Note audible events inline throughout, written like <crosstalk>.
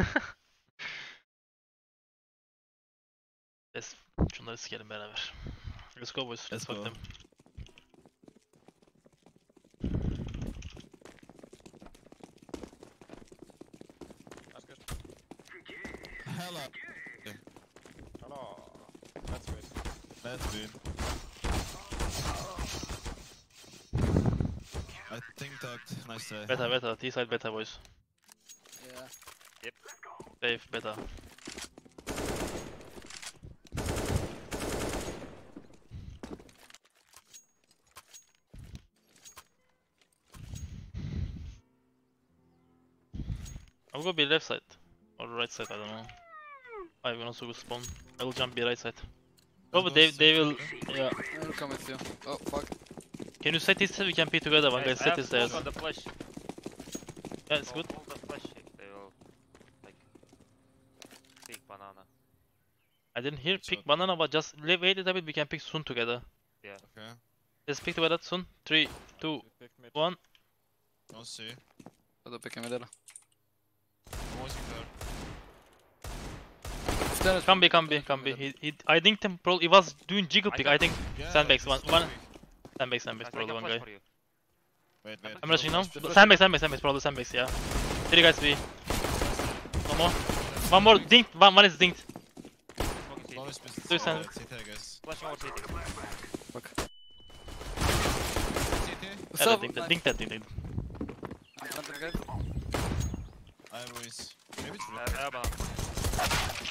<laughs> Let's şunları sikelim beraber. Let's go boys. Let's, Let's fuck go. them. That's good. Hella. Hello. That's good. Let's win. I think that nice try. Beta beta. T side beta boys. Yeah. Safe beta. I'll go be left side or right side. I don't know. Ah, I will also go spawn. I will jump be right side. Oh, Let's but go they they straight will. to Yeah. I will come with you. Oh, fuck. Can you set this? so We can P together. One guy set have his there. on the flash. Yeah, it's Hold- good. Hold the flash if they will like big banana. I didn't hear pick banana, but just leave- wait a little bit. We can pick soon together. Yeah. Okay. Let's pick together soon. Three, two, You one. Don't see. Vadå, picka med det då? Voicing there. Come be, come be, come be. He, he, I think them pro. He was doing jiggle pick. I think Yeah, Sandbags, one- one- sandbags, sandbags, Guys, probably one guy. Wait, wait. I'm rushing now. Flash, flash. Sandbags, sandbags, sandbags, probably sandbags. Yeah. Three guys B. One more. One more. Dinked. One, one is dinked. Smoking CT. Low is business. Do sand- Uh, CT, I guess. Flash over CT. CT? What's Yeah, up? dinked, dinked, dinked, dinked. I'm planting guys. I have Ruiz. Maybe it's Uh, Ruiz. uh, banana.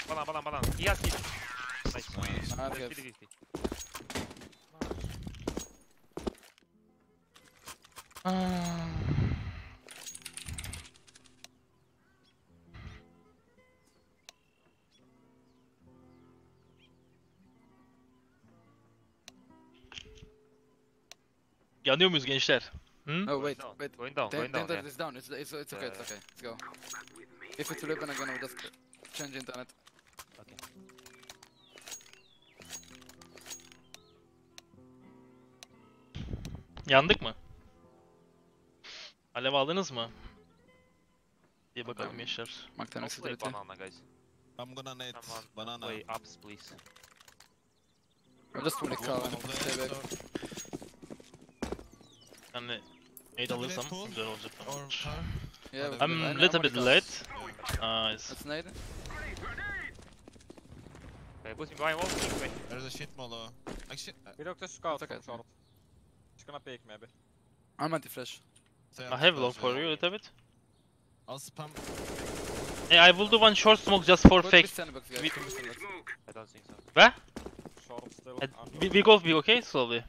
Banana, banana, banana. He has CT. Nice. Nice. Ah, Uh, okay. 50-50. Yanıyor muyuz gençler? Hmm? Oh, wait, down. wait. Going down, The, going down. yeah. is down. It's, it's, it's okay, it's Yeah. okay. Let's go. If it's open again, I'll just change internet. Okay. Yandık mı? Alev aldınız mı? İyi bakalım gençler. Don't 10 play banana, guys. I'm gonna Someone banana. play ups, please. I'm just gonna call and stay back. So- Yani aid Tabii alırsam net pull. güzel olacak. Car. Yeah, I'm but I I'm little bit many late. Yeah. Nice. Let's nade. Okay, push me behind wall. push me. There's a shit molo. Actually, uh, We look to scout It's okay, from it's short. He's gonna peek maybe. I'm anti-flash. stay I have close, long for you a little bit. I'll spam. Hey, I will do one short smoke just for Go fake. with. We- go. I don't think so. Where? Short still. Uh, We, we go B, okay? Slowly.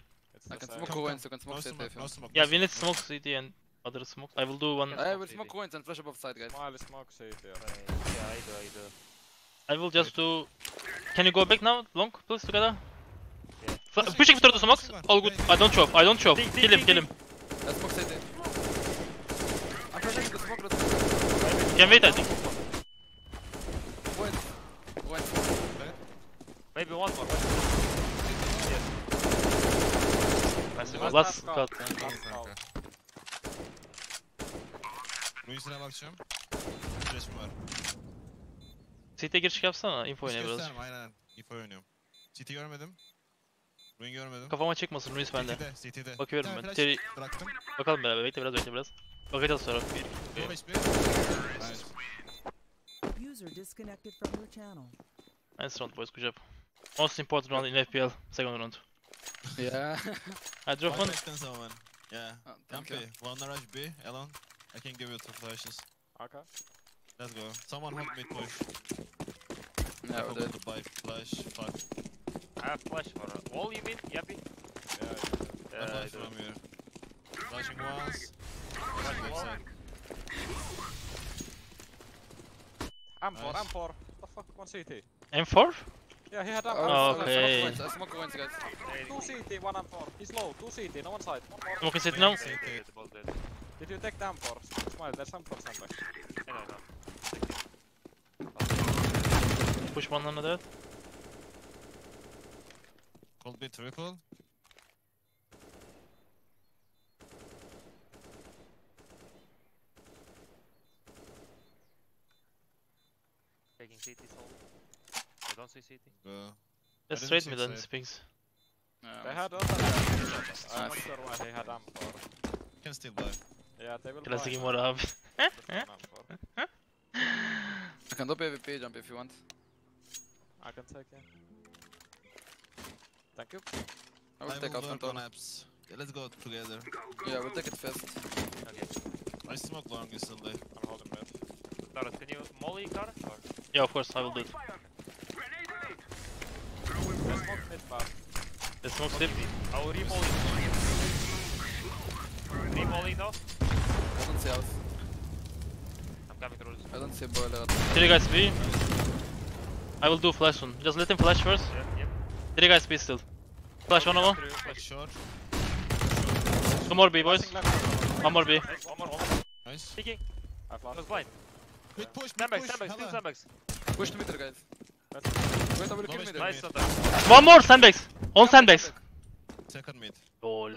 It's I the can smoke Come, coins, come. you can smoke No CT smoke, if you no smoke. Yeah, we need smoke. smoke CT and other smokes. I will do one. I will smoke coins and flash above side, guys. Smiley smoke CT. yeah. Uh, I do, I do. I will just do. Can you go back now, long, please, together? Yeah. F- pushing through the smokes. All good. I don't chop. I don't chop. Ding, ding, Kill him. Kill him. Let's smoke CT. I'm flashing the smoke, let's go. Can wait, I think. Coins. Coins. Maybe one more. Nice. Last- Last cut. yeah. Last Kanka. call. Ruiz'ine bakacağım. Flash'ım var. CT giriş yapsana. Info Hiç oynaya biraz. aynen. Info oynuyorum. CT görmedim. Ruin görmedim. Kafama çıkmasın Luis bende. CT'de, CT'de. Bakıyorum Bir ben. Teri- flash Bıraktım. Bakalım beraber. Bekle biraz bekle biraz. Bakacağız sonra. Bir. Nice. User disconnected from your channel. Nice round boys. Good job. Most important round in FPL. Second round. Yeah. <laughs> I drop Fight one. back then someone. Yeah. Oh, Can thank you. One rush B, alone. I can give you two flashes. Okay. Let's go. Someone hold mid push. Yeah, we're Hold dead. the bike. Flash. Fuck. I have flash for a wall, you mean? Yappy? Yeah. I Yeah, I flash do. from here. Flashing once. Flashing wall. Backside. M4, Nice. M4. The fuck? One CT. M4? Yeah, he had M4. Oh, I okay. smoke coins, I smoke coins, guys. Two CT, one M4. He's low. Two CT, no one side. One more. Smoking CT now. CT. Dead, both dead. Did you take the M4? Smile, there's M4 sandbag. I know, I know. Push one on that. Cold B triple. Taking CT soul. I don't see CT. Go. Let's trade see me then, side. Spinks. They had other guys, I'm not Nice. sure why he had M4. Can still buy. Yeah, they will Classic buy Imora now. abi. Just one M4. I can drop AWP jump if you want. I can take it. Thank you. I will I take will out work control. apps. Yeah, let's go together. Yeah, we'll take it fast. Okay. I smoke long instantly. I'm holding mid. Taras, can you molly car? Yeah, of course, I will do it. They smoke mid fast. Let's smoke slip. I will re-molly. Re-molly now. I don't see house. I'm coming through this. I don't see boiler. Three guys B. I will do flash one. Just let him flash first. Yeah, yep. Three guys B still. Flash one more. Short. Two more B boys. Flashing left. One more B. Nice, one more, one more. Nice. Peeking. I I flashed. was blind. Mid push, mid Sandbags, push. sandbags, two hella. sandbags. Push to middle, guys. Nice One more sandbags. On sandbags. Second mid. Lol.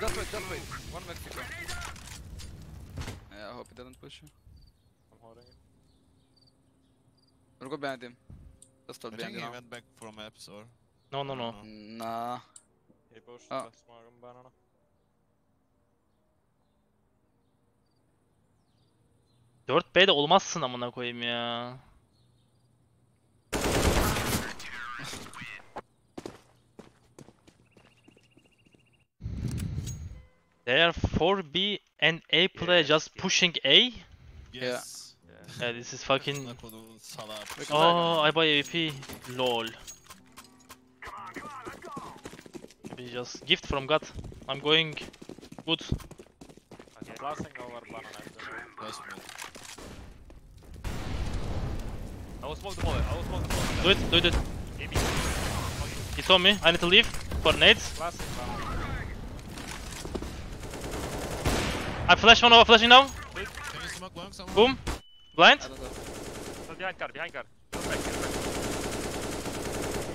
That way, that way. One. Yeah, I hope he doesn't push you. I'm holding him. We'll go behind him. Just start behind him. he went back from apps or. No, no, no. Nah. He pushed. Oh. 4B de olmazsın amına koyayım ya. They are 4B and A player yeah, just yeah. pushing A? Yes. Yeah, this is fucking... Oh, I buy AWP. LOL. Maybe just gift from God. I'm going good. Okay, I will smoke the molly. I will smoke the molly. Do it, do it, do it. Maybe. He saw me. I need to leave for nades. Flashing. I flash one over flashing now. Can you smoke long someone? Boom. Blind. I don't have. So behind car, behind car. Go back, go back.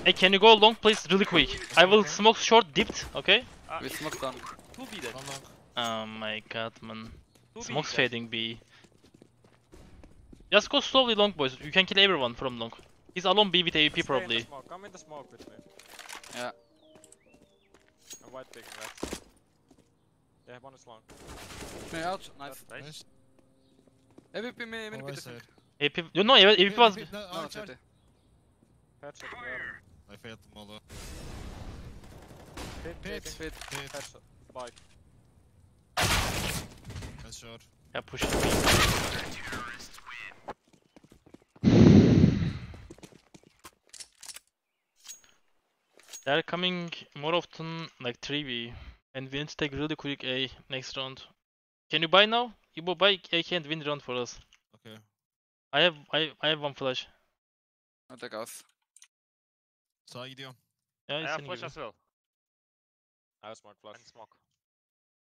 Hey, can you go long, please, really quick? I will smoke short, dipped, okay? Ah, We smoked on. 2B then. One. Oh my god, man. Smoke's fading B. Just go slowly long, boys. You can kill everyone from long. He's alone B with AWP Stay in probably. the smoke. Come in the smoke with me. Yeah. I'm white picking left. Yeah, one is long. Me ouch. Nice. Nice. Nice. AWP me, me, me, right me. side. You know, AWP was. No, No, it's charge. empty. Headshot there. I failed the molo. Pit, Pit. pit. Fit. Hit. Headshot. Bike. Nice shot. Yeah, push They're coming more often like 3v, and we need to take really quick A next round. Can you buy now? Ibo buy AK and win round for us. Okay. I have I I have one flash. I'll take house. Sağa gidiyorum. Yeah, I have flash gibi. as well. I have smoke flash. And smoke.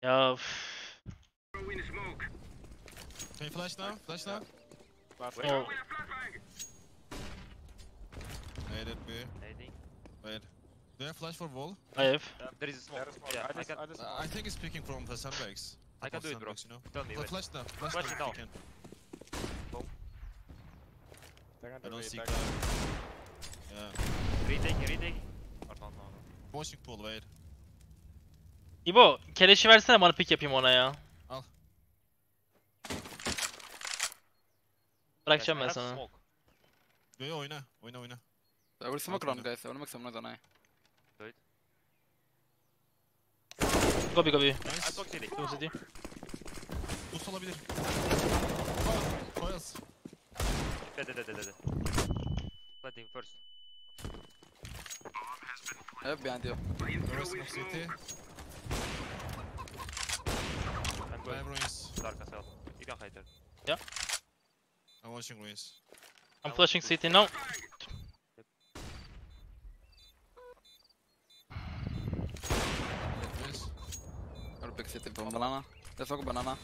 Yeah. Can you flash now? Flash now? Flash. Oh, Wait, it be. Wait. Do you have flash for wall? I have. Uh, there is a smoke. There is smoke. Yeah, I can. I just Uh, I think it's picking from the sandbags. I can do it, bro. You know? Tell me, wait. flash now. Flash, Flash now can. I don't see. Yeah. Retake, retake. Or no, no. Watching pool, wait. İbo, keleşi versene bana pick yapayım ona ya. Al. Bırakacağım ben sana. Yo, yo, oyna. Oyna, oyna. I will smoke round, guys. I will make some noise on A. Go B go B. I Nice. smoke city. Boost olabilir. Coils. Dead, dead, dead, dead, dead. First. I have behind you. The rest of city. I'm I have ruins. dark as hell. You can hide there. I'm watching ruins. I'm flashing city now. exiting from banana. They smoke banana.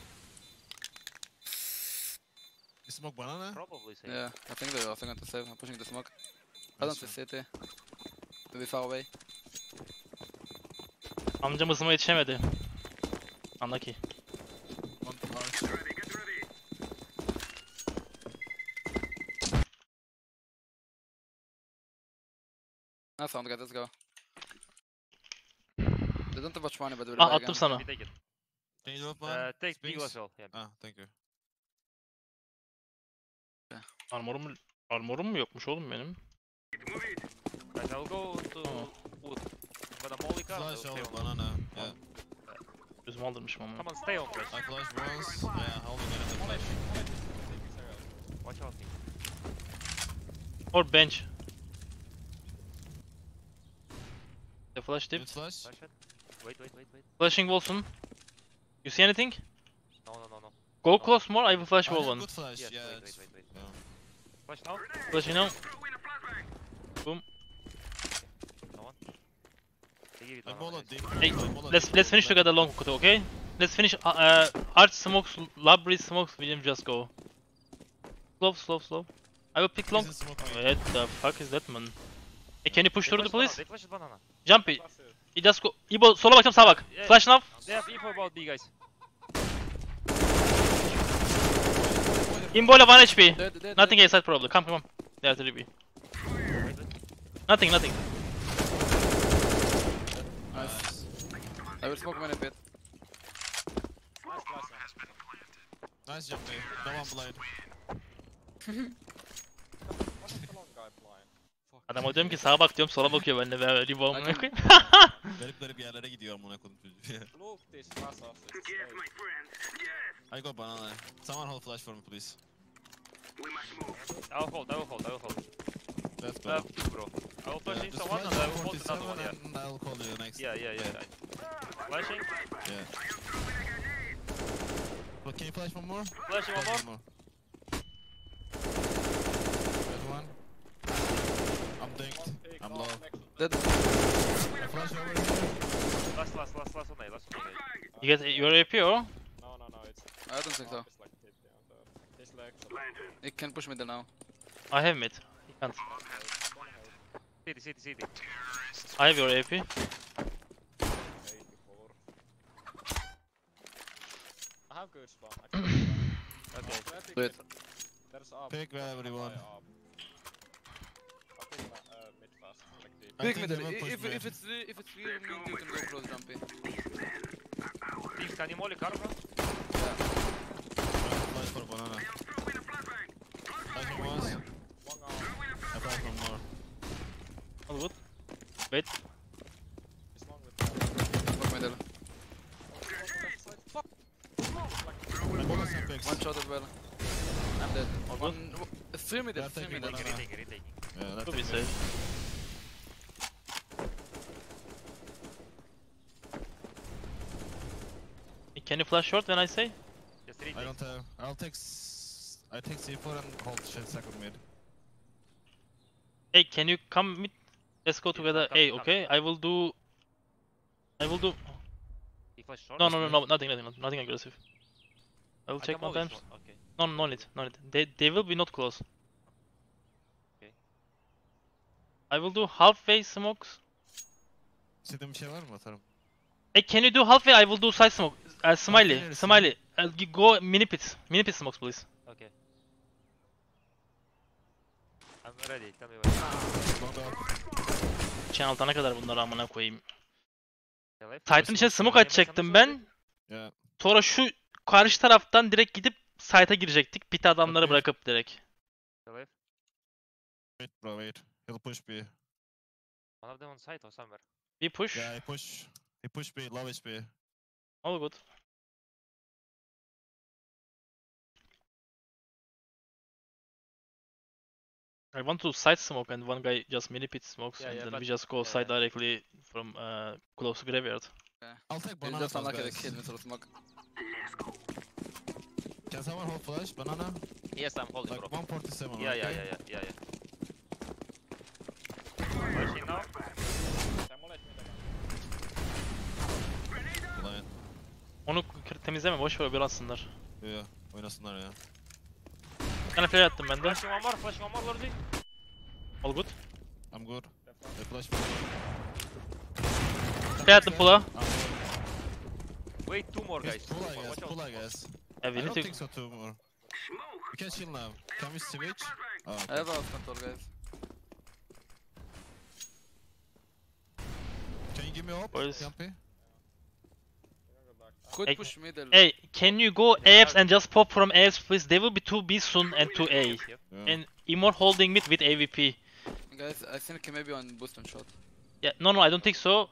You smoke banana? Probably safe. Yeah, I think they're also going to save. I'm pushing the smoke. I don't see city. To be far away. Amca mızıma yetişemedi. Unlucky. That's on, guys, let's go. Don't much money but we're Ah back attım again. sana. We take it. Can you drop one? Uh, take? Beagle as well. Yeah. Ah, thank you. Armorum armorum mu yokmuş oğlum benim? Guys, I'll go to Oh. wood. I'm gonna molly car. Flash on. banana. Yeah. Gözümü aldırmışım ama. Come on, stay on flash. I flash once. Yeah, holding it in the flash. Watch out. Or bench. The flash tip. Mid flash. Flash. Wait, wait, wait, wait. Flashing Wolfson. You see anything? No, no, no, no. Go close more, I will flash I wall one. good flash. Yes, yeah. wait, wait, wait, wait. yeah. Flash now. Flashing now. No one. They give it I one. ball a guys. deep. Hey, I ball a Let's let's finish together long kutu, okay? Let's finish uh, uh arch smokes, lab breeze smokes, William just go. Slow, slow, slow. I will pick long. He's in smoke mid. What the fuck is that man? Hey, can you push They through the flashed banana, please? They flashed banana. Jumpy. You just go. İbo sola bakacağım sağa bak. Yeah. Flash now. They have info about B, guys. İmbo ile 1 HP. Dead, dead, Nothing dead. A side probably. Come, come, come. They are 3B. Wait, wait. Nothing, nothing. Nice. I will smoke many bit. Nice, nice, nice. Nice jump, mate. No one blind. Adama diyorum ki sağa bak diyorum sola bakıyor ben de ben rebound Bakın. koyayım. <laughs> Garip garip yerlere gidiyor amına koydum çocuğu. Look this fast off. I banana. Someone hold flash for me, please. I'll hold, I will hold, I will hold. I go. have two, bro. I will flash Yeah, into one and I will hold another 47 one, yeah. and I'll call you next. Yeah, yeah, yeah. Yeah. Flashing. Yeah. But can you flash one more? Flashing one more. Low. Dead. I flash over here. Last, last, last, last one A, last one A. You get your AP or? No, no, no, it's. I don't think so. It's like tip down there. His legs are. He can push middle now. I have mid. You can't. City, city, city. I have your AP. I have good spawn. Okay. okay. Wait. There's up. Pick wherever you want. Up. I'll pick my, uh, mid fast. Like deep. I Big think middle. they will push If, if it's re- if it's real mid, you can go close jumpy. Things, can you molly car, bro? Flash for banana. Flashing once. One arm. I flash one more. All good. Wait. He's long with that. Smoke middle. Fuck. I ball a some picks. One shot as well. I'm dead. All good. One. Three middle. Three middle. banana. Retaking, retaking. Yeah, that's Could be it. safe. Hey, Can you flash short when I say? Just I don't have. Uh, I'll take. S I take C4 and hold shit second mid. Hey, can you come mid? Let's go together. come, Hey, come. okay? I will do. I will do. He flash short. No, no, no, no, nothing, nothing, nothing aggressive. I will I check can one molly times. Okay. No, no need, no need. They, they will be not close. Okay. I will do halfway smokes. Sizde bir şey var mı atarım? Hey, can you do halfway? I will do side smoke. Uh, smiley, smiley. Uh, go mini pit, mini pit smokes, please. Okay. I'm ready. Tell me go. Channel altına kadar bunları amına koyayım. Titan içine smoke atacaktım ben. Yeah. Sonra şu karşı taraftan direkt gidip site'a girecektik. Pit adamları bırakıp direkt. Wait, bro, wait. He'll push B. One of them on site or somewhere. Bir push. Yeah, he push. He push B, low HP. All good. I want to side smoke and one guy just mini pit smokes Yeah, and yeah, then we just go yeah, side yeah. directly from uh, close to graveyard. I'll take banana just first, unlucky guys. killed me through smoke. Can someone hold flash? Banana? Yes, I'm holding, Like bro. 147, Yeah, yeah, okay? yeah, yeah, yeah, yeah. Flashing now. Onu temizleme boş ver bir atsınlar. Yeah, oynasınlar ya. Tane flare attım ben de. Flashing one more, flashing one more, Lordy. All good. I'm good. They flash for Flare attım. I'm good. Wait, two more guys. Pull, I guess. out. Pull, I guess. Yeah, I we need don't think so, two more. We can chill now. Can we switch? Oh, I have house control, guys. you give me up, Boys. Jumpy? Could Hey, push middle. Hey, can you go AFs and just pop from AFs please? They will be 2B soon and 2A. Yep. Yeah. And Imor holding mid with AWP. Guys, I think maybe on boost and shot. Yeah, no, no, I don't think so.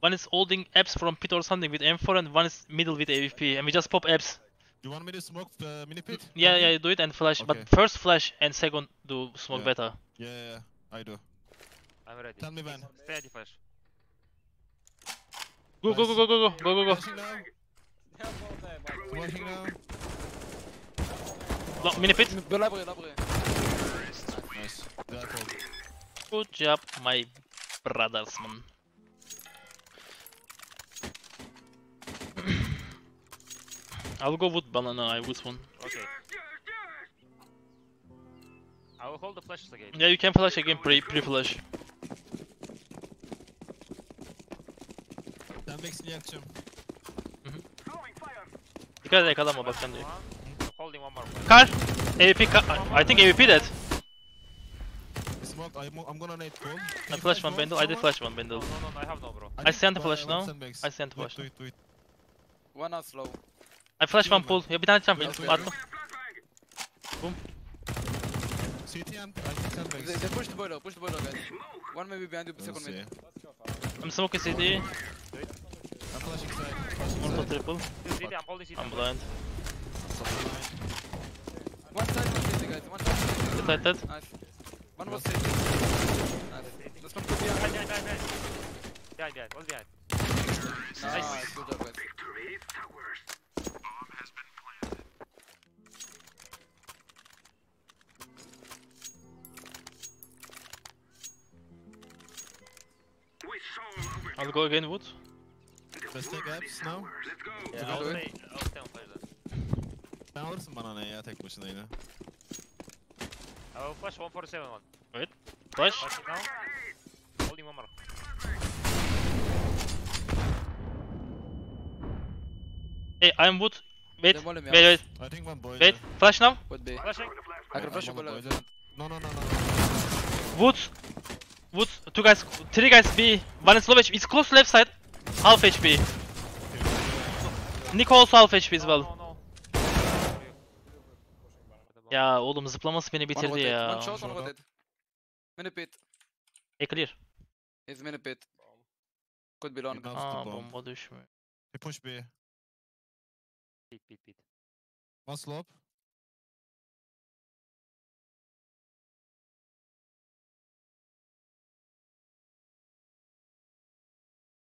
One is holding apps from pit or something with M4 and one is middle with AWP. And we just pop apps. You want me to smoke the mini pit? Yeah, Jumpy? yeah, do it and flash. But first flash and second do smoke Yeah. better. Yeah, yeah, yeah, I do. I'm ready. Tell me when. Stay ready, flash. Go, go, go, go, go, go, go, go, go. Flashing now. Smoking now. No, mini pit. Be library, library. Nice. Yeah, I told. Good job, my brothers, man. <clears throat> I'll go with banana, I would one. Okay. I will hold the flashes again. Yeah, you can flash again, pre pre flash. Sandbags'ini yakacağım. Dikkat et yakalama bak sen de. Holding one more. AWP ka I think AWP dead. Smoke, I'm, I'm gonna nade cold. I flash one bundle, I did flash one bundle. No, no, no, I have no, bro. I sent the flash now. I sent the Do it, flash do it, do it. One out slow. I flash one pull. Ya bir tane jump attım. CT and I think sandbags. They, they push the boiler, push the boiler, guys. One maybe behind you, second mid. I'm smoking CD. I'm flashing side. Flashing One for triple. Dude, I'm holding I'm blind. One side, one safety, guys. One side. Side dead. Nice. One was safety. Nice. Just one put behind. Behind, behind, behind. Behind, behind. One's behind. Nice. nice. Good job, guys. Victory is ours. Bomb has been planted. We saw over I'll go again, Wood. Let's take apps now. Yeah, Go I'll it. stay, I'll stay on flash then. Sen alırsın bana ne ya tek başına yine. I will flash 147 one. Flash. Flashing now. Holding one more. Hey, I'm wood. Wait, wait, yeah. wait, I think one boiler. wait. Flash now. Would be. Flashing. I can flash you want. No, no, no, no. Wood. Wood. Two guys. Three guys B. One is low. It's close left side. Half HP. Nick also half HP as well. Ya oğlum zıplaması beni bitirdi ya. One shot, one Shot up. rotate. Mini pit. E clear. He's mini pit. Could be long. Aa bomba düşmüyor. He push B. Pit, pit, pit. One slope.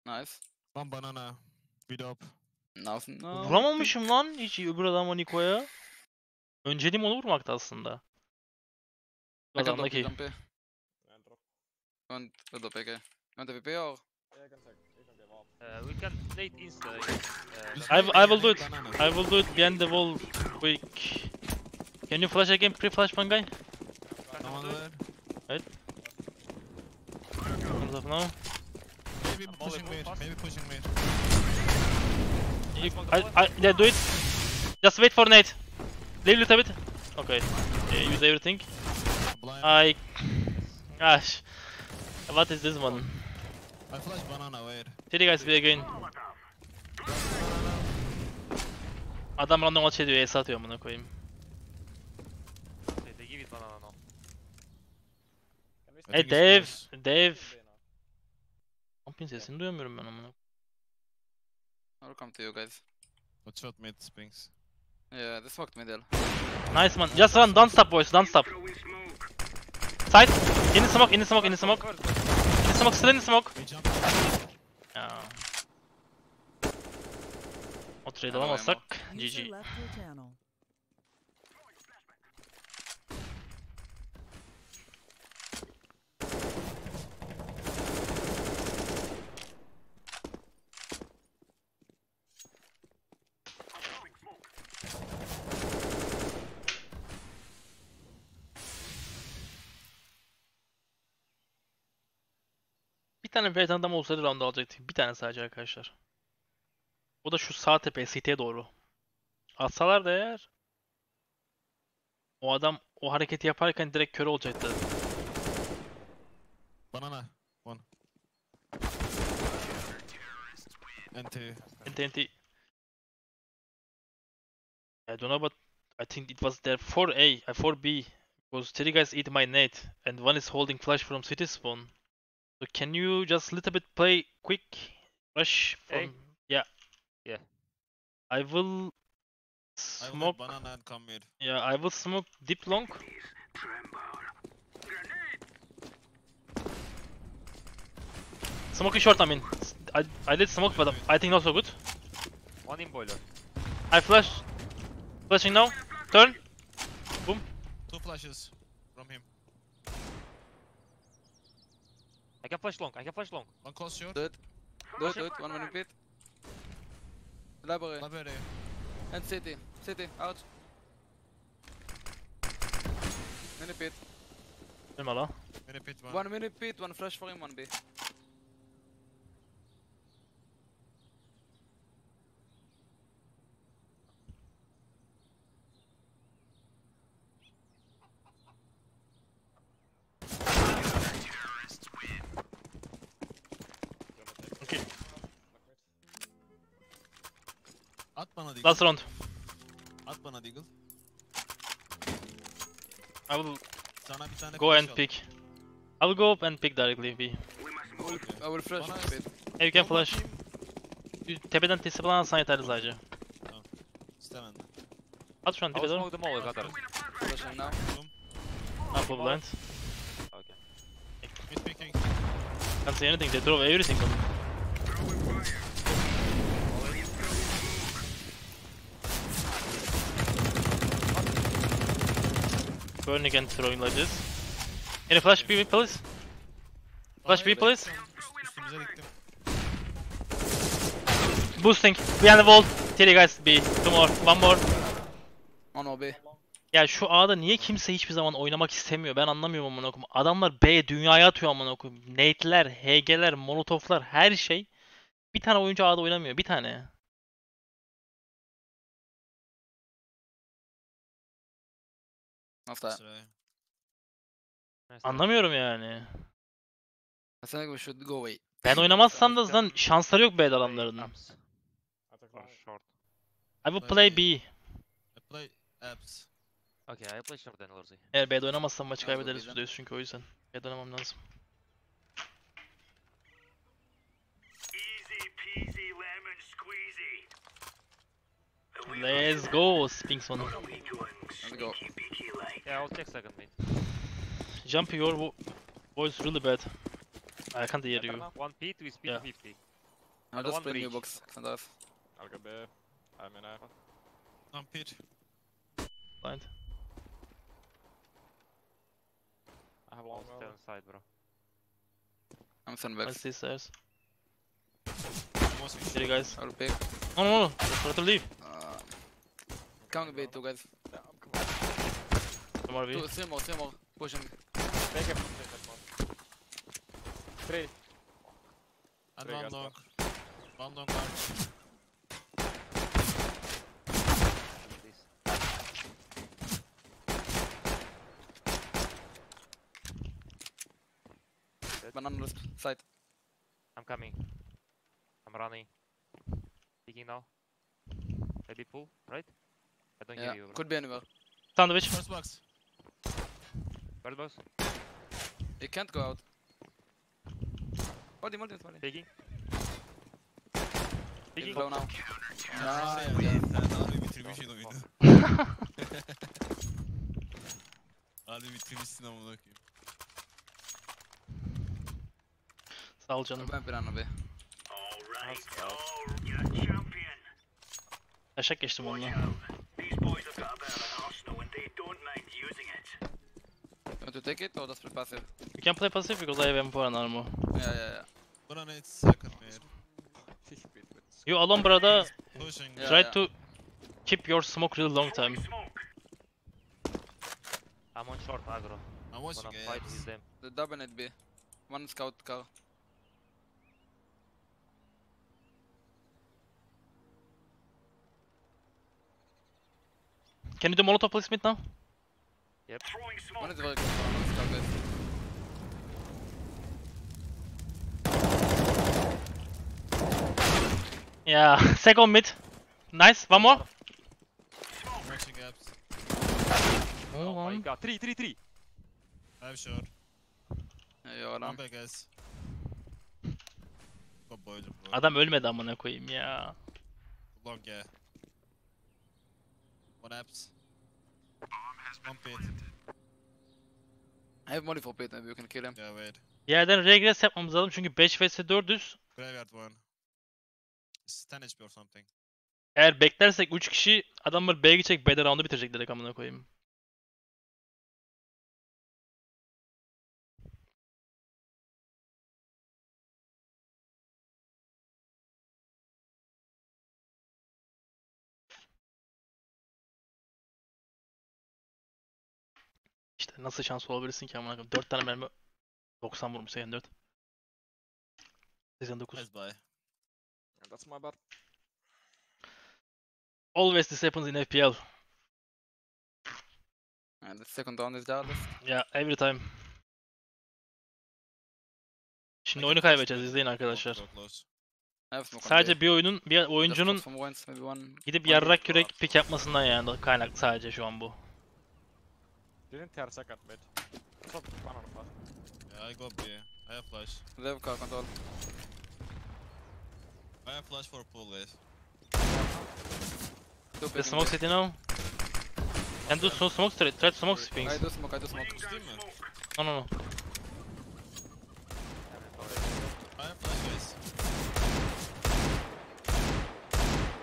Nice. One banana. Beat up. Nothing. Vuramamışım lan hiç öbür adama Niko'ya. Önceliğim onu vurmaktı aslında. I can drop Kazandaki. you, jumpy. Want the okay. Want the VP or? Uh, we can it insta. Uh, I, I will do it. I will do it behind the wall quick. Can you flash again? Pre-flash one guy? Someone there. Comes up now. Maybe I'm pushing mid. fast. Maybe pushing mid. You, I. I, yeah, do it. Just wait for Nate. Leave a little bit. Okay. Yeah, use everything. Blind. I. Gosh. What is this one? I flash banana. Wait. Three guys be again. Adam random atış ediyor, ace atıyor amına koyayım. They, they give it banana now. I Hey think it's Dave, close. Dave. Pumpin sesini duyamıyorum ben amına. I'll come to you guys. Watch out mid springs. Yeah, they smoked middle. Nice man. Just run, don't stop boys, don't stop. Side. In the smoke, in the smoke, in the smoke. In the smoke, still in the smoke. Ya. O trade alamazsak GG. Tane veteran adam olsaydı round alacaktık. Bir tane sadece arkadaşlar. O da şu sağ tepe, CT'ye doğru. Atsalar da eğer o adam o hareketi yaparken direkt kör olacaktı. Banana. One. NT. NT, NT. I don't know, but I think it was there 4A, uh, 4B. Because three guys eat my nade, and one is holding flash from city spawn. So can you just little bit play quick rush A? from yeah. Yeah. I will I will smoke let banana and come mid. yeah, I will smoke deep long. Smoking short I mean. I I did smoke but I think not so good. One in boiler. I flash flashing now. Turn. Boom. Two flashes from him. I can flash long. I can flash long. One close short. It, do it. One minute pit. Library. Library. And city. City. Out. Mini pit. Alla? Mini pit one. One mini pit, one flash for him, one B. Last round. At bana deagle. I will Sana bir tane go and pick. I will go up and pick directly B. I will, I will flash. Hey, you can flash. Tepeden testi falan alsan yeterli sadece. İstemem. At şu an I tepe will smoke them all. I got it. Flashing now. Apple blind. Okay. Can't see anything. They drove everything on them. Burning and throwing like this. Any flash B please? Flash B please? Üstümüze diktim. Boosting. Behind the wall. Three guys B. Two more. One more. One more B. Ya şu A'da niye kimse hiçbir zaman oynamak istemiyor? Ben anlamıyorum amına koyayım. Adamlar B dünyaya atıyor amına koyayım. Nate'ler, HG'ler, Molotov'lar her şey. Bir tane oyuncu A'da oynamıyor. Bir tane. Sıraya. Nice. Anlamıyorum yani. I think we should go away. Ben oynamazsam da zaten şansları yok B'de adamların. Ups. Or short. I will play B. I play apps. Okay, I play short then Lorzi. Eğer B'de oynamazsam maçı kaybederiz. %100 çünkü o yüzden. B'de oynamam lazım. Let's go Spinks one. Let's go. Yeah, I'll check second mid. Jump your voice really bad. I can't hear you. One P to speed Yeah. 50. I'll the just one play new breach. box. And off. I'll go B. I'm in A. One pit. Blind. I have I'll long oh, stay over. on side, bro. I'm send I see stairs. Most Three guys. I will pick. No, no, no. Just try to leave. Ah. Come B, two guys. Yeah, I'm coming. Come on, B. Two, three more, three more. Pushing. Take him. Take that one. Three. And Three one guys long. One long large. Please. Banana left side. I'm coming. I'm running. Peeking now. Maybe pull, right? I don't Yeah, hear you, bro. could be anywhere. Sandwich. First box. Bird box. He can't go out. Hold him, hold him, hold him. Low now. Nice. abi bitirmişsin oyunu. <laughs> Hadi bitirmişsin amına koyayım. Sağ ol canım. Ben banana B. Nice, guys. Taşak geçtim onunla. You want to take it or just play passive? You can play passive because I have M4 and armor. Yeah, yeah, yeah. Buna ne second man. You alone brother. Pushing. Yeah. Try to keep your smoke really long time. I'm on short aggro. I'm watching Wanna fight apps. with them. The double net B. One scout car. Can you do molotov please mid now? One is very good. Scout guys. Yeah, <laughs> second mid. Nice, one more. Watching gaps. Oh, Oh my god, 3, 3, 3! I have short. Guys. Got boiler bro. Adam ölmedi amına koyayım ya. Long yeah. One apps. One pit. I have money for pit, maybe you can kill him. Yeah wait. Yerden regress yapmamız lazım çünkü 5 vs 400. Graveyard one. It's 10 HP or something. Eğer beklersek 3 kişi adamlar B'ye gidecek B'de round'u bitirecek direkt amına koyayım. Nasıl şans olabilirsin ki amına koyayım. 4 tane mermi 90 vurmuş 84. 89. Nice buy. That's my bad. Always this happens in FPL. And the second down is Dallas. Yeah, every time. Şimdi oyunu kaybedeceğiz izleyin arkadaşlar. Sadece bir oyunun bir oyuncunun gidip yarrak yürek pick yapmasından yani kaynak sadece şu an bu. Didn't hear second mid. Stop, one on the flash. Yeah I got B. I have flash. They have car control. I have flash for pull guys. Two The smoke city now. And do some smoke straight, try to smoke things. I do smoke, I do smoke. Steam? No no no. I have flash guys.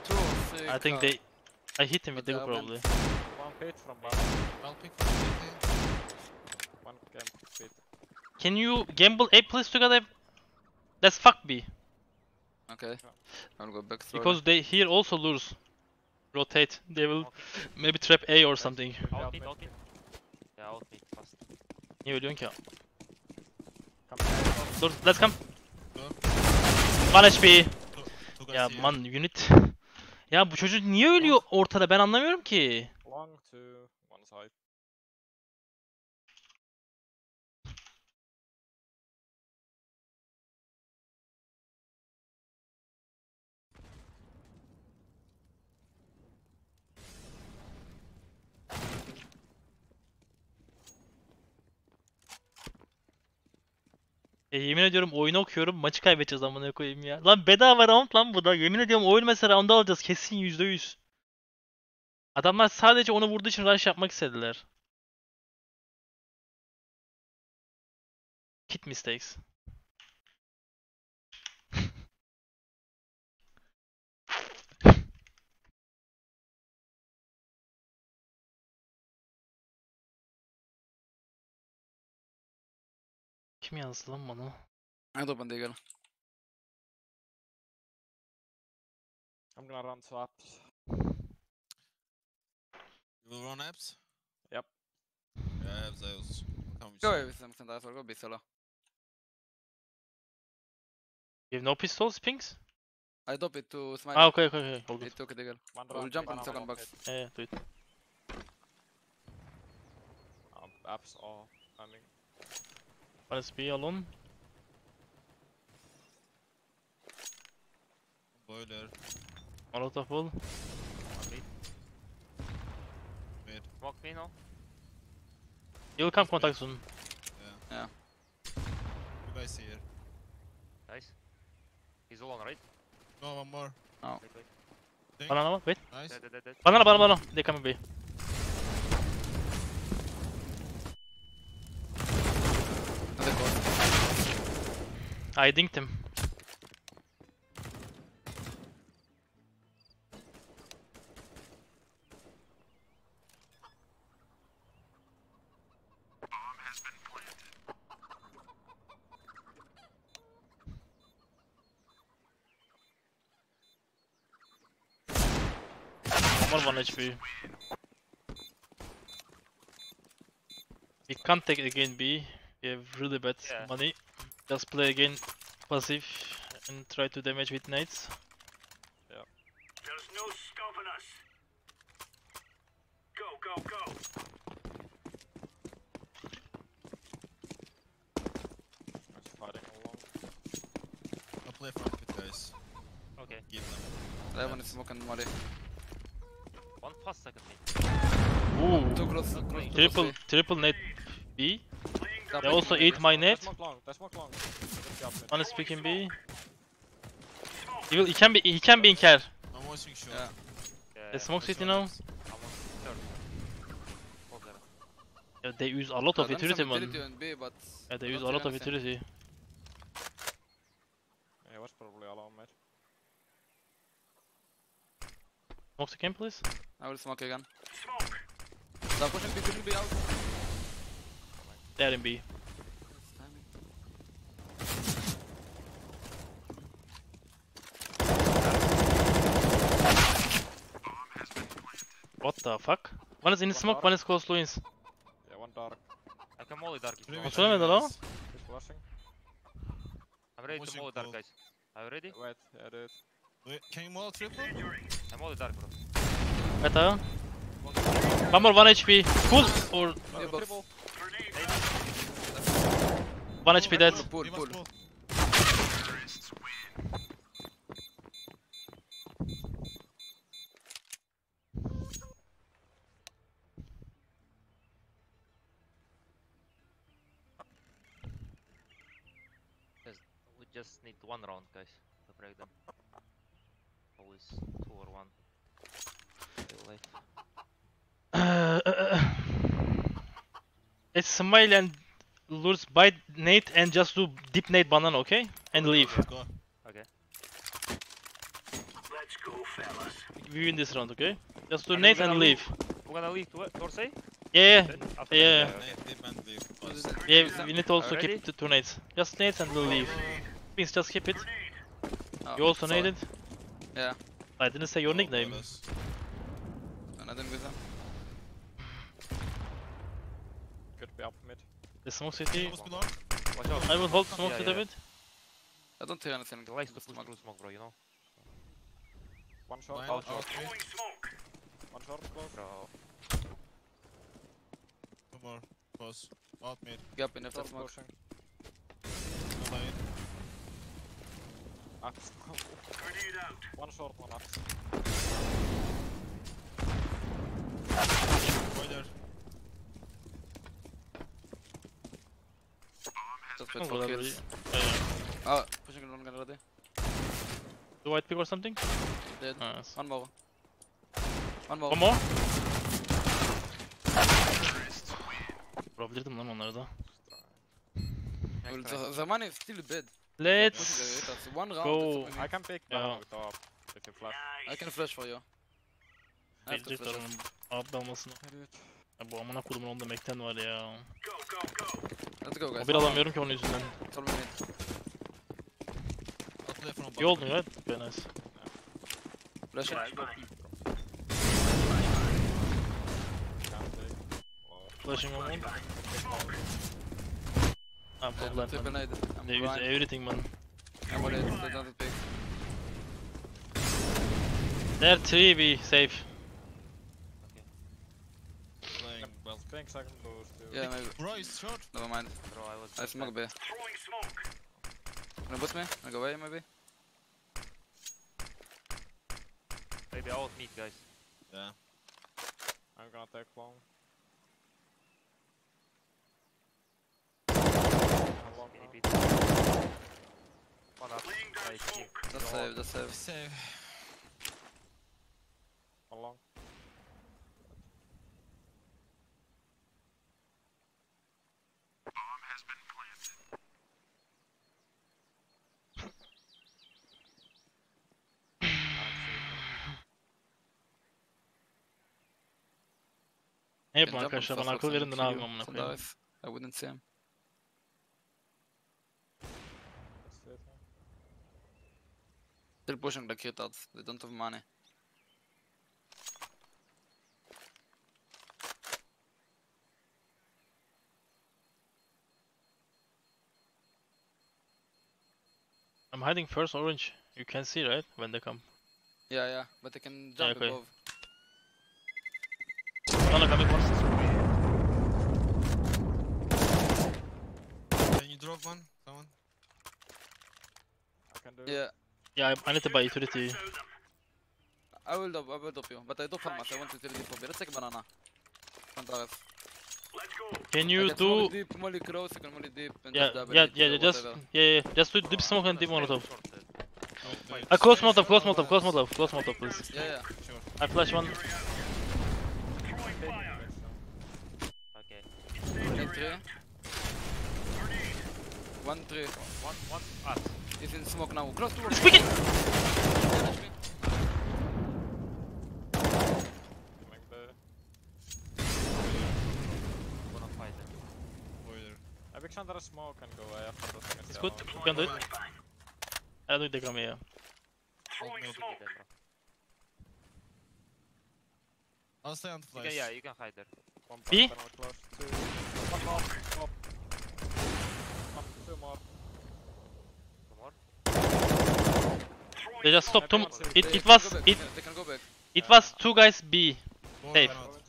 Two, I think they I hit him with the But hook probably. One pit from bottom, I'll pick from city. one camp pit. Can you gamble A please together? Let's fuck B. Okay. I'll go back slowly. Because they here also lose. Rotate. They will maybe trap A or something. Out mid, out mid. Yeah, out mid fast. Niye ölüyorsun ki? Dur, let's come. 1 HP. Ya man unit. Ya bu çocuk niye ölüyor ortada ben anlamıyorum ki. Long to one side. E, yemin ediyorum oyunu okuyorum maçı kaybedeceğiz amına koyayım ya. Lan bedava round lan bu da. Yemin ediyorum oyun mesela round'u alacağız kesin %100. Adamlar sadece onu vurduğu için rush yapmak istediler. Kit mistakes. <laughs> Kim yazdı lan bana? I do Bandigal. I'm gonna run swaps. You will run apps? Yep. Yeah, I have Zeus. I'll come with Go you. away with them, sometimes I'll go B solo. You have no pistols, pings? I drop it to Smiley. Ah okay okay okay. Hold He it. took a deagle. One We'll jump one on the second long box. Yeah, yeah, do it. Um, apps are coming. Let's be alone. Boiler. Molotov wall. One mid. Mid. Smoke me now. You will come contact soon. Yeah. Yeah. You guys here. Nice. He's all on right. No, one more. Wait, wait. Think. Banana one, wait. Nice. Dead, dead, dead, dead. Banana, banana, banana. They coming B. Another boss. I dinked him. One HP. We can't take again B. We have really bad Yeah. money. Just play again passive and try to damage with nades. There's no stopping us. Go, go, go. I'm fighting along. I'll play front pit, guys. Okay. Give them. I have one smoke and molly. One fast second mid. Ooh. Two close, close, close Triple, B. triple net B. They also eat my net. smoke long. They long. Job. One is picking B. He, will, he can be he can be in care. I'm watching short. Yeah. Yeah, They smoke That's city now. it is. I'm on third. Hold there. Yeah, they use a lot of I've utility some man. B, but Yeah, they use a lot of anything. utility. Yeah, he was probably alone, mate. Smoke the game please. I will smoke again. Smoke! Stop pushing B, pushing B out. They're in B. What the fuck? One is in the One smoke, dark. one is close to ins. Yeah, one dark. I can molly dark if you Pretty want. much Söylemedi everyone lan. is. He's flashing. I'm ready to molly dark, guys. Are you ready? Wait, yeah, dude. Wait, Can you model triple? I'm molly dark, bro. Meta. One more, one HP. Full or Yeah, box. Triple. one HP dead. Pull, You must pull. We just need one round, guys, to break them. Always two or one. Still late. Let's smile and lures bite nade and just do deep nade banana, okay? And leave. Let's go. Okay. Let's go, fellas. We win this round, okay? Just do And nade and gonna leave. We're gonna leave to towards A? Yeah, yeah, Yeah, yeah. Nade, dip and leave. What is Fast. it? yeah. We need to also Already? keep the two nades. Just nades and we'll leave. Please just keep it. Oh, You also oh, sorry. naded? Yeah. I didn't say your Oh, nickname. brothers. The smoke city. Watch out. I will hold smoke Yeah, city a yeah. bit. I don't hear anything. He likes to Just push smoke. smoke, bro, you know? One shot. Nine, out, out. three. One shot close. Bro. Two more. Close. Out mid. Gap in after smoke. pushing. No lane. Axe. Grenade out. one short, one axe. Boiler. Just wait Oh, for whatever. kills. Oh, pushing long gun already. Do white pick or something? Dead. Nice. One more. One more. One more. Vurabilirdim lan onları da. Well, Next the, the money is still dead. Pushing Let's. One round. go. I can pick Yeah. banana with up. If you flash. I can flash for you. I have to Verecekler flash. onun abi almasını. Ya bu amına kodumun onda Mekten var ya. Go, go, go. Let's go guys. Mobil alamıyorum ki onun yüzünden. Tell me mid. Out left from İyi oldun ya. Very nice. Flash it. I. Flashing on one. I'm problem. triple man. nade. I'm They use blind. everything man. I'm on it. They don't pick. They're 3B safe. Think second boost. dude. Yeah, maybe. Bro, he's short. Never mind. Bro, I was I just smoke back. B. Throwing smoke. Wanna boost me? Wanna go away maybe? Maybe out meet, guys. Yeah. I'm gonna take long. I'm long Skinny now. beat. One up. Laying down Right here. smoke. That's save, on. that's save. Save. One long. I'm safe. Ne yapayım arkadaşlar bana akıl verin de ne yapayım amına koyayım. I wouldn't see him. That's it, huh? They're pushing like retards. They don't have money. I'm hiding first orange. You can see right when they come. Yeah, yeah, but they can jump okay. above. Banana coming one. Can you drop one? Someone? I can do it. Yeah, Yeah, I, I need to buy utility. Show them. I will drop, I will drop you, but I drop fast. I want to tell you for me. Let's take banana. Xantares. Let's go. Can I you can molly do? deep, molly close, I can molly deep, and Yeah, just double yeah, yeah, just yeah, yeah, just do deep smoke and deep molotov. Short, uh, close stay molotov, close or molotov, close what? molotov, close molotov, please. Yeah, yeah. Sure. I flash one. Throwing fire. Okay. Need three. One tree. One, one, us. He's in smoke now. Close to It's wicked. Coming B. Gonna fight them. Boiler. I big under smoke and go A after the second It's good. We can do it. I don't think they come here. Throwing Maybe smoke. them, bro. I'll stay on You flash. can, yeah, you can hide there. One B? close. Two. One more. Top. One, two more. Two more. They just stopped. Two. It it was go back, it They can go back. it was two guys B. Go Tape. around.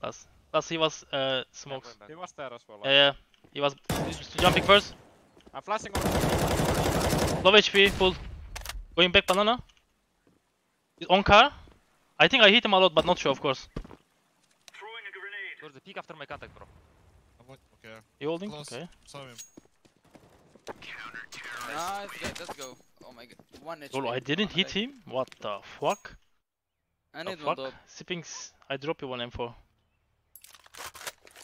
Plus plus he was uh Yeah, smokes. He was there as well. Yeah, yeah. He was jumping first. I'm flashing on. Low HP, full. Going back banana. He's on car. I think I hit him a lot, but not sure, of course. Throwing a grenade. Towards the peak after my contact, bro. I'm wa- Okay, You holding? Close. Okay. saw him. Nice, guys, let's go. Oh my god. One HP. Lolo, I didn't hit him. What the fuck? I The need one fuck? Sippings. I drop you one M4.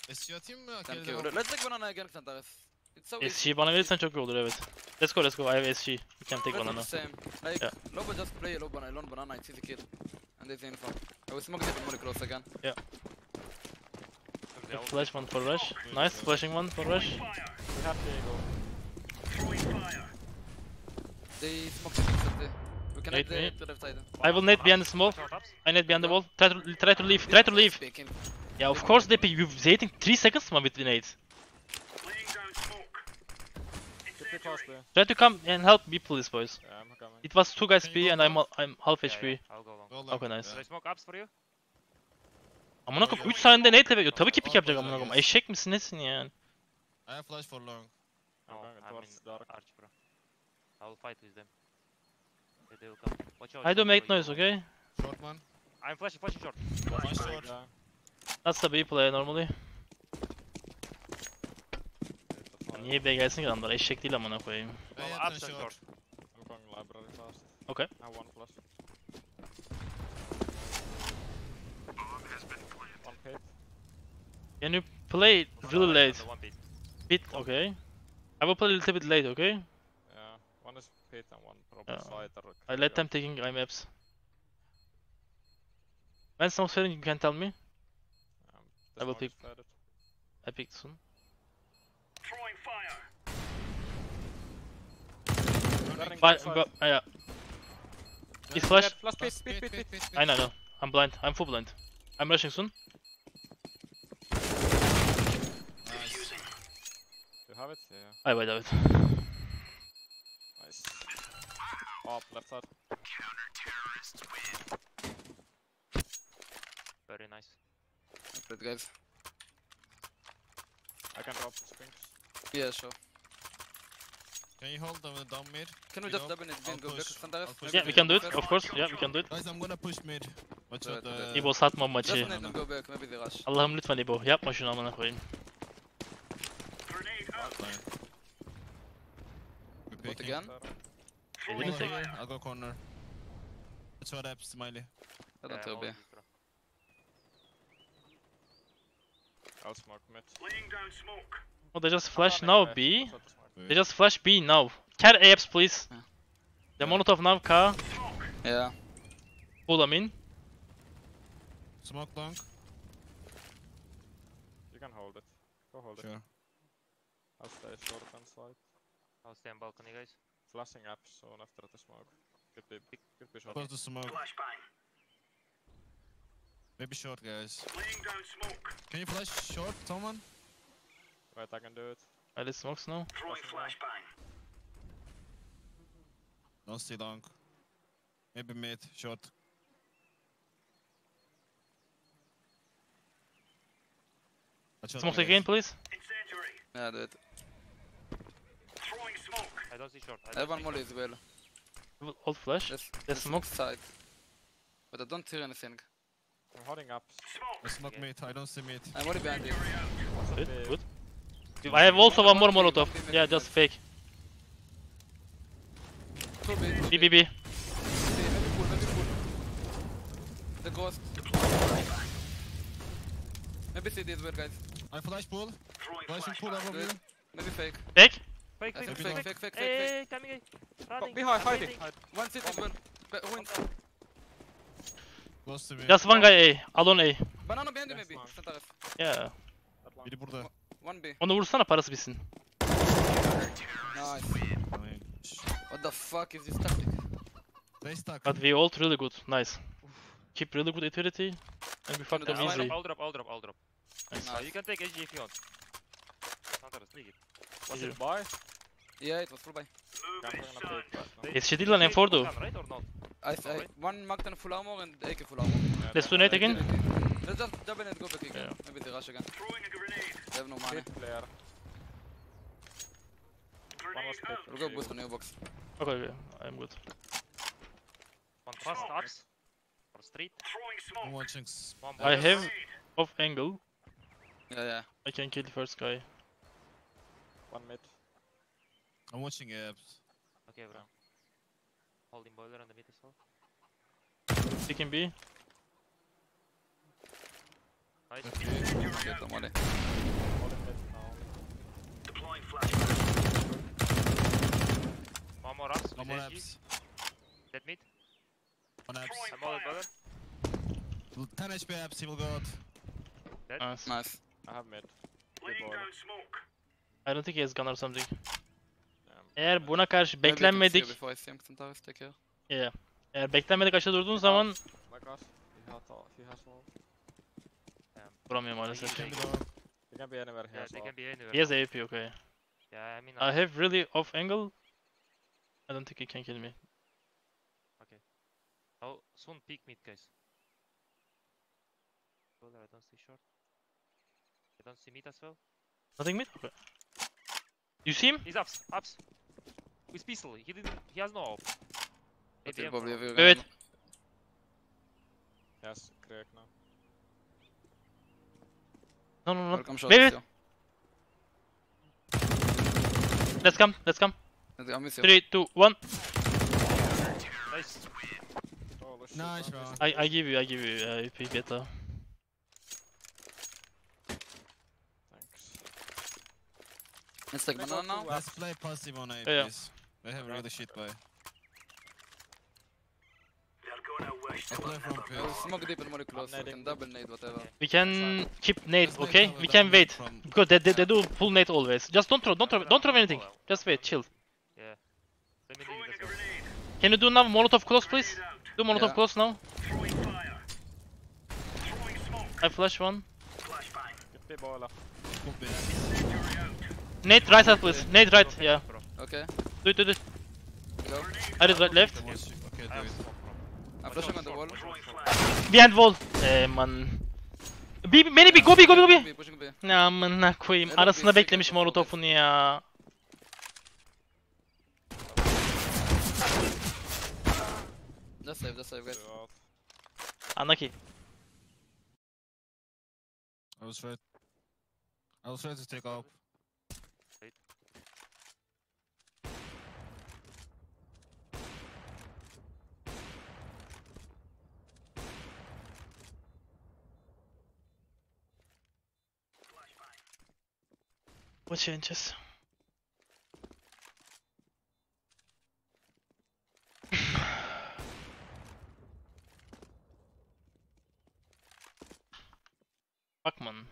Is your team uh, Thank killed you. it? Let's take banana again, Xantares. It's so easy. SG bana verirsen çok iyi olur evet. Let's go let's go. I have SG. We can take Let's do banana. the same. Like, Yeah. Lobo just play low banana, alone banana, it's easy kill. And there's the info. I will smoke it molly close again. Towards the flash one for rush. Nice flashing one for rush. Fire. We have Diego. Throwing fire. They smoked it instantly. We can Wait, the, wait. left side. I will net behind the small. I net behind the wall. Try to try to leave. Try to leave. Yeah, of course they. You've waiting 3 seconds man with the nade. Down smoke. Keep it close Incendiary. B. Try to come and help me please boys. Yeah, I'm coming. It was two guys Can B and I'm? I'm half Yeah, HP. yeah, I'll go long. Okay, nice. Should I smoke ups for you? Amına koyayım 3 saniyede nade veriyor. Tabii ki pick yapacak amına koyayım. Eşek misin nesin yani? I have flash for long. No, I'm towards in dark. arch, bro. I will fight with them. Okay, they will come. Watch out. I do smoke, make noise, okay? Short one. I'm flashing, flashing short. One short. That's the B play normally. Niye B gelsin ki adamlar? Eşek değil amına koyayım. Well, it's ups a and short. short. I'm going library fast. Okay. I have one flash. Can you play really late? the one beat. Bit, okay. I will play a little bit late, okay? Yeah. One is pit and one probably Yeah. side or I let them taking IMAPs. When someone's failing, you can tell me. Um, I will pick- is. I picked soon. Throwing fire. Turning Fine, backside. go, uh, yeah. He's Yeah, flash. Flash pit, pit, pit, pit. pit, I know, I know. I'm blind. I'm full blind. I'm rushing soon. Have it? Yeah. I wait. Nice. Up, left side. Very nice. Great, guys. I can drop springs. Yeah, sure. Can you hold them down mid? Can we just double it, then go back Yeah, mid. we can do it, of course. Yeah, we can do it. Guys, I'm gonna push mid. Watch out the... it. İbo satma Just maçı. let them go back, maybe they rush. Allah'ım lütfen İbo. Yapma şunu amına koyayım. Grenade. Fine. We're What again? They Hold take. I'll go corner. That's what up, Smiley. I don't Yeah, tell all B. of this, bro. I'll smoke mid. Laying down smoke. Oh, they just flash Running now. B. That's what the smoke. They just flash B now. Cat apes please. Yeah. The Molotov now K. Smoke. Yeah. Pull them in. Smoke long. You can hold it. Go hold it. Sure. I'll stay short and side. I'll stay on the balcony, guys. Flashing up soon after the smoke. Could be big, could be short. Close the smoke. Flashbang. Maybe short, guys. Laying down smoke. Can you flash short, someone? Wait, I can do it. I let smokes now. Throwing flashbang. Don't stay long. Maybe mid, short. Smoke again please. Incendiary. Yeah, do it. Throwing smoke. I don't see short. I I have one see molly short. as well. I will hold flash. There's, There's there's smoke. side. But I don't hear anything. I'm holding up. I smoke mid, I don't see mid. I'm already behind you. Good, Okay. good. I have also one more molotov. Yeah, just fake. Two B, B, B. B, B. B, maybe full, maybe full. The ghost. Maybe CD as well, guys. I flash pull. Throwing Flashing pull flashbang. above you. Maybe fake. Fake. Fake, fake, fake, fake, fake. fake, fake, fake, Hey, fake. coming, Running. behind, hiding. One city. Ba- who wins? Close to me. Just one guy A. Alone A. Banana behind you maybe. man. Centaurus. Yeah. Biri burada. One B. Onu vursana parası bitsin. Nice. What the fuck is this tactic? They stuck. But we ult really good. Nice. Keep really good utility. And we fuck them the I'll easy. drop, I'll drop, I'll drop. Nice. Uh, you can take SG if you want. Hunter. Was it buy? Yeah, it was full buy. Move I'm it gonna inside. take that. no? Take- It's shitty you lan take M4 though. Right or not? I, I one MAC-10 full armor and AK full armor. Yeah, Let's they donate have again. Let's just double and go back again. Yeah. Maybe they rush again. Throwing a grenade. They have no money. Player. One was Grenade mid. out. We'll go boost on your box. Okay, okay. I'm good. One trust ups. Or street. Throwing I'm watching. I have Grenade. off angle. Yeah, yeah. I can kill the first guy. One mid. I'm watching abs. Okay, bro. Holding boiler on the mid as well. Taking B. Nice. Get the money. Holding mid. Deploying flashbang. One more ups. One more abs. Dead mid. One abs. I'm all fire. boiler. 10 HP abs, he will go out. Nice. Nice. I have mid. Laying boy. down smoke. I don't think he has gun or something. Eğer buna karşı beklenmedik, yeah. Eğer beklenmedik aşağı durduğun zaman Oh vuramıyor maalesef. He can be anywhere. He Yeah, has they can be anywhere. He has AP, okay. Yeah, I mean, I have really off angle. I don't think he can kill me. I'll soon peek mid, guys. I don't see short. I don't see mid as well. Nothing mid? Okay. You see him? He's ups, ups. With pistol. He didn't. He has no op. ABM probably have you Wait, again. Yes, crack now. No, no, no. Welcome shot. Wait, wait. Let's come, let's come. I miss you. Three, two, one. Nice. Holy shit. Nice, bro. I, I give you, I give you uh, AP beta. Thanks. Let's take Can I go banana now. Let's play passive on A, Yeah, yeah. please. They have really shit buy. They're going out west. I play from I smoke deep and more close. We can double nade, whatever. We can keep nade, okay? We can mid wait. Because they, they, they do full nade always. Just don't throw, don't throw, don't throw anything. Just wait, chill. Yeah. Let me Throwing leave a this. grenade. Can you do now Molotov close, please? Grenade out. Do Molotov Yeah. close now. Throwing fire. Throwing smoke. I flash one. Flashbang. Get boiler. Could be. Nate right side please. Nate right, yeah. Okay. Do it, do it. Go. Iris right, left. Okay, do it. I'm flashing on the wall. Behind wall. Eee man. B, beni bir, go B, go B, go B. Ne amına koyayım. Arasında beklemişim molotofunu ya. That's safe, that's safe, guys. Unlucky. I was right. I was trying to take off. maça ineceğiz. <sighs> Bakman.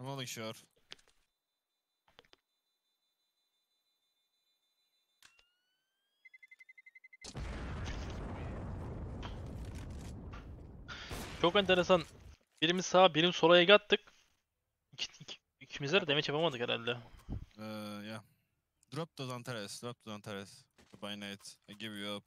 I'm only. Çok enteresan. Birimiz sağa, birim sola ege attık. İki, iki, damage yapamadık herhalde. Uh, yeah. Drop those on terrace. Drop those on terrace. By nade. I give you up.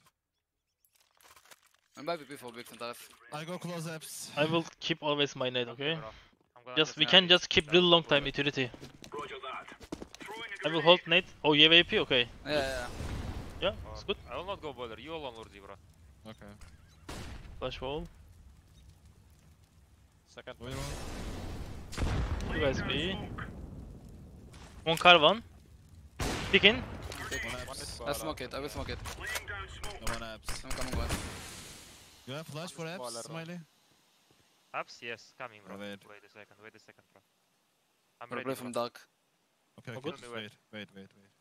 I'm back with B for big Centaurus. I go close apps. I will keep always my nade, okay? bro. I'm gonna Just we can just keep that real long time utility. Roger that. Throwing a I grenade. will hold nade. Oh, you have AP? Okay. Yeah, yeah, yeah. Yeah, it's good. I will not go boiler. You alone, Lord Zebra. Okay. Flash wall. Second. Wait one. You guys B. One car one. Pick in. One One is apps. I'll smoke it, I will smoke it. Laying down smoke. No one apps. I'm coming one. You have flash for One apps. Smiley? Apps? Yes, coming, bro. Wait. Wait a second. Wait a second, bro. I'm I'll ready. play bro. from dark. Okay, Oh, good. just Wait, wait, wait, wait.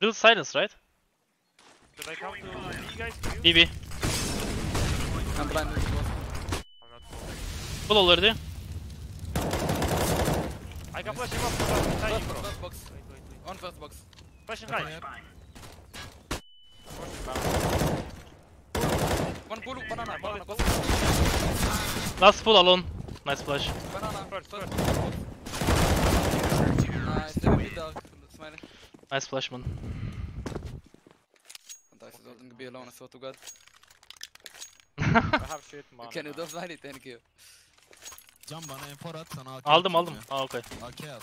Little silence, right? Should I come to you guys? To you? BB. I'm blind Full already. I can flash him up. Inside First, you, bro. first box. Wait, wait, wait. On first box. Flash him right. One pull, banana, I'm banana, it. Last full alone. Nice flash. Banana. First, first. Nice, flash, man. Fantastic, I don't be alone, I swear to god. <laughs> I have shit, man. Can you do Smiley? Thank you. Can bana enfor at sana AK Aldım aldım. ya. Aa okey. AK at.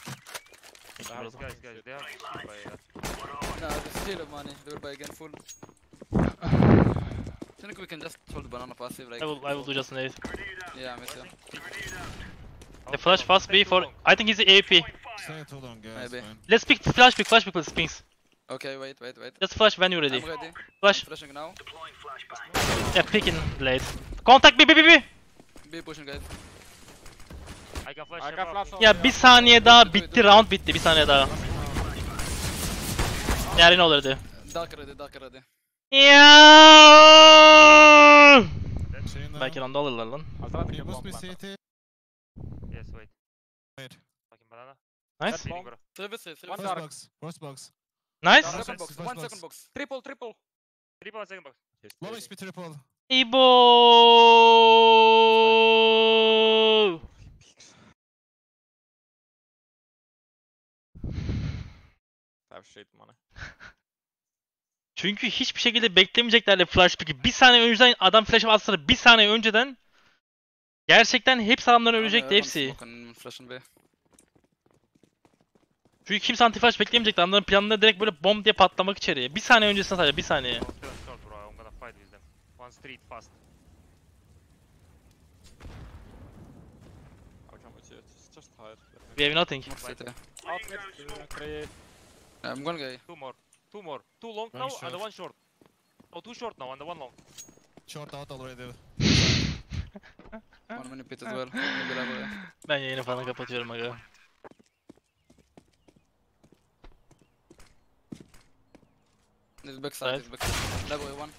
Guys, guys, guys. They shit by uh, No, just steal the money. They will buy again full. <sighs> think we can just hold banana passive like. I will I will do just an 8. Yeah, me too. The flash fast B for I think he's the AP. Stay too long, guys. Maybe. Let's pick flash pick flash pick please pings. Okay, wait, wait, wait. Just flash when you're ready. I'm ready. Flash. I'm flashing now. Yeah pick in late. Contact B B B B. Be pushing guys. I can flash I him can up. flash on Ya bir saniye daha bitti round bitti bir saniye daha. Yarın olurdu. Dark ready, dark ready. Ya. Belki round alırlar lan. Can you boost one me. CT? Yes, wait. Wait. Fucking banana. Nice. One v First box. First box. Nice. Second Second box, one second box. Triple, triple. Triple second box. Low HP triple. İbo. Gevşeydim bana. Çünkü hiçbir şekilde beklemeyeceklerdi flash pick'i. Bir saniye önceden adam flash'ı atsana bir saniye önceden gerçekten hepsi adamların ölecekti hepsi. Çünkü kimse anti flash beklemeyecekti. Adamların planında direkt böyle bomb diye patlamak içeriye. Bir saniye öncesine sadece bir saniye. We have nothing. I'm going guy. Two more. Two more. Two long One now and short. one short. Oh, two short now and one long. Short out already. One mini pit as well. Maybe level. Ben yayını falan kapatıyorum aga. This backside, this backside. Level one.